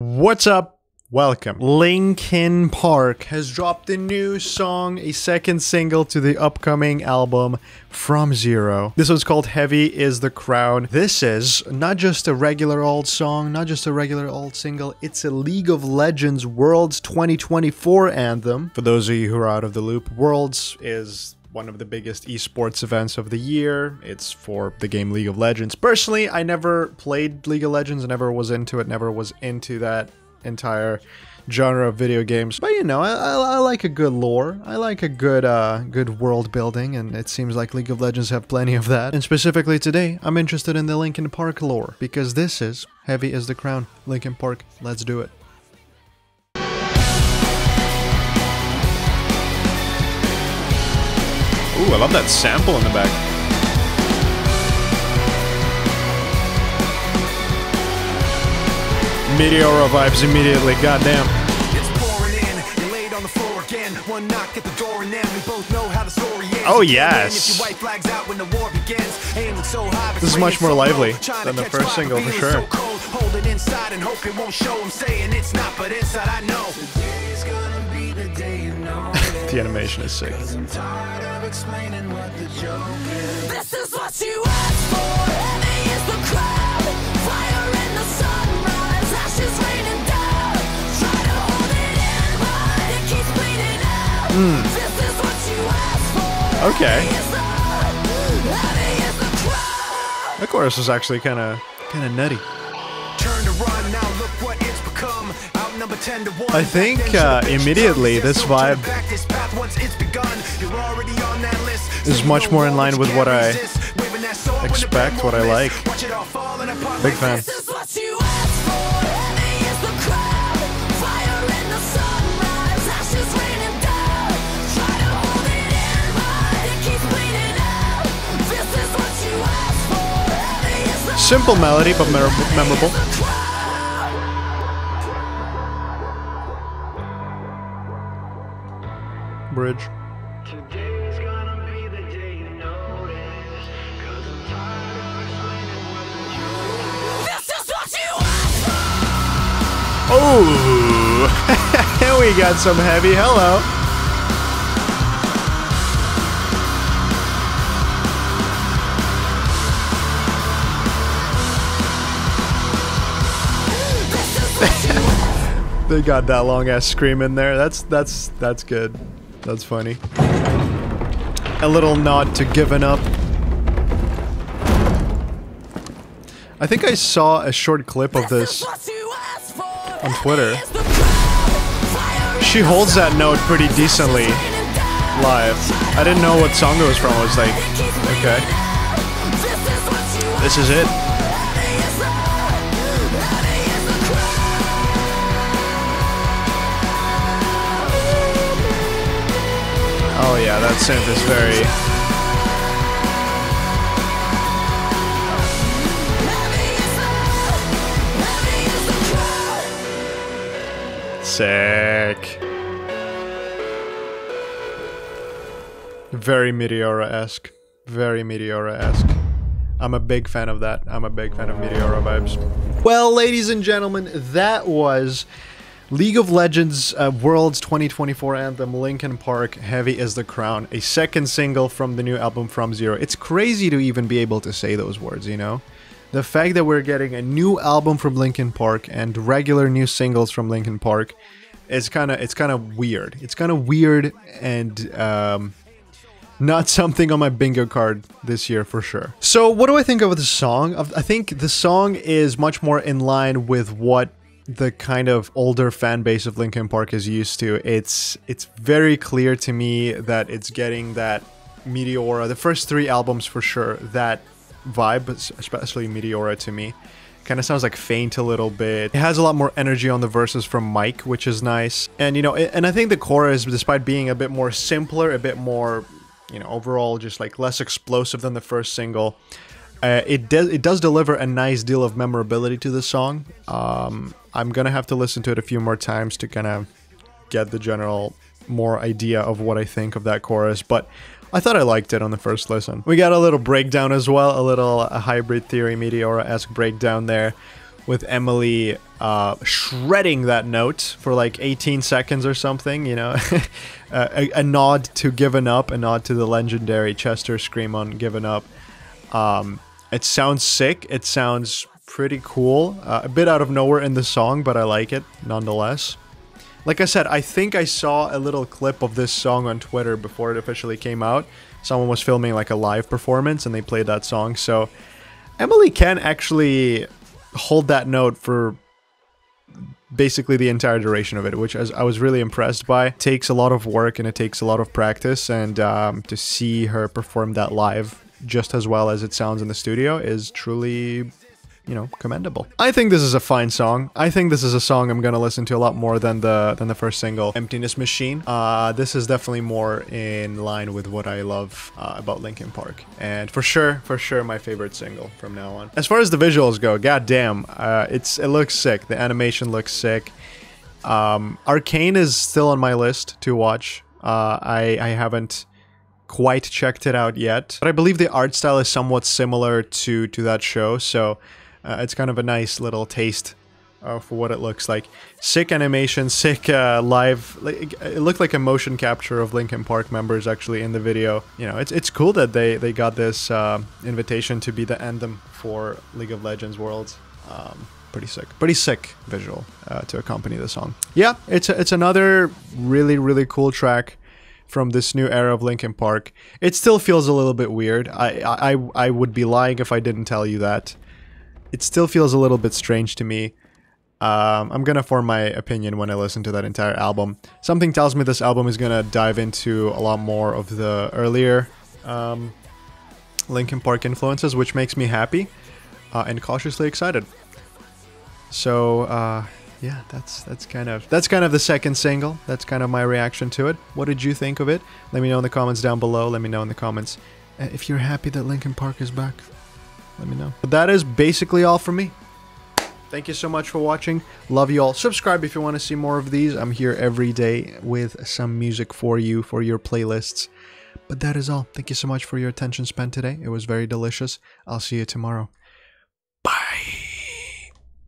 What's up? Welcome. Linkin Park has dropped a new song, a second single to the upcoming album From Zero. This one's called Heavy is the Crown. This is not just a regular old song, not just a regular old single, it's a League of Legends Worlds 2024 anthem. For those of you who are out of the loop, Worlds is one of the biggest esports events of the year. It's for the game League of Legends. Personally, I never played League of Legends, never was into it, never was into that entire genre of video games. But you know, I, I, I like a good lore. I like a good uh, good world building, and it seems like League of Legends have plenty of that. And specifically today, I'm interested in the Linkin Park lore because this is Heavy is the Crown. Linkin Park, let's do it. Ooh, I love that sample in the back. Meteora vibes immediately, goddamn. It's pouring in, you're laid on the floor again. One knock at the door and then we both know how the story ends. Oh, You yes. If your white flags out when the war begins. Aiming so high, This is much more lively than the first single, for sure. Hold it inside and hope it won't show. I'm saying it's not, but inside I know. Today's gonna be the day you. The animation is sick. I'm tired of explaining what the joke is. This is what you asked for. Heavy is the crown. Fire in the sunrise. Ashes raining down. Try to hold it in, but it keeps bleeding out. Hmm. This is what you asked for. Okay. Heavy is the, heavy is the crown. The chorus is actually kind of kind of nutty. I think, uh, immediately this Said, "Don't turn vibe back this path once it's begun." You're already on that list. is much more in line with what I resist. Waving that sword when the expect, what I like. miss. Watch it all falling apart Big fan. Simple melody, but what for. Oh, we got some heavy. Hello. They got that long ass scream in there. That's that's that's good. That's funny. A little nod to giving up. I think I saw a short clip of this. On Twitter. She holds that note pretty decently live. I didn't know what song it was from. I was like, okay, this is it. That synth is very. Sick. Very Meteora-esque. Very Meteora-esque. I'm a big fan of that. I'm a big fan of Meteora vibes. Well, ladies and gentlemen, that was League of Legends uh, Worlds 2024 anthem Linkin Park Heavy is the Crown, a second single from the new album From Zero. It's crazy to even be able to say those words, you know? The fact that we're getting a new album from Linkin Park and regular new singles from Linkin Park is kind of it's kind of weird. It's kind of weird and um not something on my bingo card this year for sure. So, what do I think of the song? I think the song is much more in line with what the kind of older fan base of Linkin Park is used to. It's it's very clear to me that it's getting that Meteora, the first three albums for sure, that vibe, especially Meteora to me. Kind of sounds like faint a little bit. It has a lot more energy on the verses from Mike, which is nice. And you know, and I think the chorus, despite being a bit more simpler, a bit more, you know, overall just like less explosive than the first single, uh, it does it does deliver a nice deal of memorability to the song. Um, I'm gonna have to listen to it a few more times to kind of get the general more idea of what I think of that chorus, but I thought I liked it on the first listen. We got a little breakdown as well, a little uh, hybrid theory Meteora esque breakdown there with Emily uh, shredding that note for like 18 seconds or something, you know, a, a nod to Given Up, a nod to the legendary Chester scream on Given Up. Um, it sounds sick. It sounds pretty cool. Uh, a bit out of nowhere in the song, but I like it nonetheless. Like I said, I think I saw a little clip of this song on Twitter before it officially came out. Someone was filming like a live performance and they played that song. So Emily can actually hold that note for basically the entire duration of it, which as I was really impressed by. It takes a lot of work and it takes a lot of practice, and um, to see her perform that live just as well as it sounds in the studio is truly you know commendable. I think this is a fine song. I think this is a song i'm gonna listen to a lot more than the than the first single emptiness machine. Uh this is definitely more in line with what i love uh, about linkin park. And for sure for sure my favorite single from now on. As far as the visuals go god damn uh it's it looks sick. The animation looks sick. Um arcane is still on my list to watch. Uh i i haven't quite checked it out yet but i believe the art style is somewhat similar to to that show so uh, it's kind of a nice little taste uh, for what it looks like. Sick animation, sick uh, live. It looked like a motion capture of Linkin Park members actually in the video. You know, it's it's cool that they they got this uh, invitation to be the anthem for League of Legends Worlds. Um, pretty sick, pretty sick visual uh, to accompany the song. Yeah, it's a, it's another really really cool track from this new era of Linkin Park. It still feels a little bit weird. I I I would be lying if I didn't tell you that it still feels a little bit strange to me. Um, I'm gonna form my opinion when I listen to that entire album. Something tells me this album is gonna dive into a lot more of the earlier um, Linkin Park influences, which makes me happy uh, and cautiously excited. So uh, yeah, that's that's kind of that's kind of the second single. That's kind of my reaction to it. What did you think of it? Let me know in the comments down below. Let me know in the comments uh, if you're happy that Linkin Park is back let me know. But that is basically all from me. Thank you so much for watching. Love you all. Subscribe if you want to see more of these. I'm here every day with some music for you, for your playlists. But that is all. Thank you so much for your attention spent today. It was very delicious. I'll see you tomorrow.